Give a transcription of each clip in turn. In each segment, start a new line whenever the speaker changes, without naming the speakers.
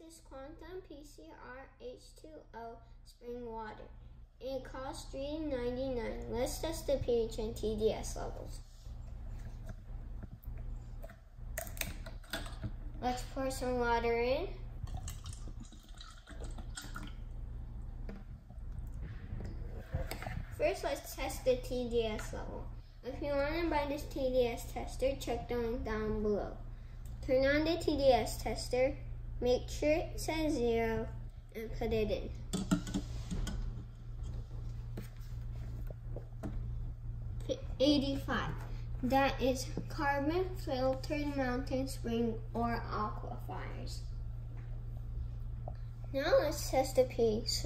This is Quantum PCR H2O spring water. It costs $3.99. Let's test the pH and TDS levels. Let's pour some water in. First, let's test the TDS level. If you want to buy this TDS tester, check the link down below. Turn on the TDS tester, make sure it says zero, and put it in. Eighty-five. That is carbon filtered mountain spring or aquifers. Now let's test the pH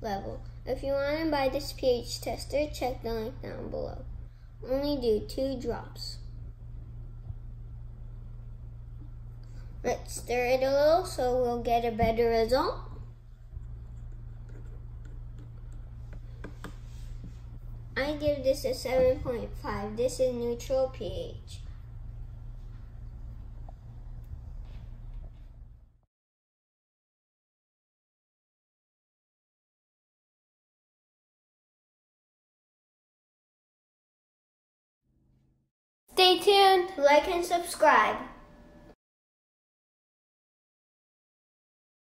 level. If you want to buy this pH tester, check the link down below. Only do two drops. Let's stir it a little so we'll get a better result. I give this a 7.5. This is neutral pH. Stay tuned, like and subscribe.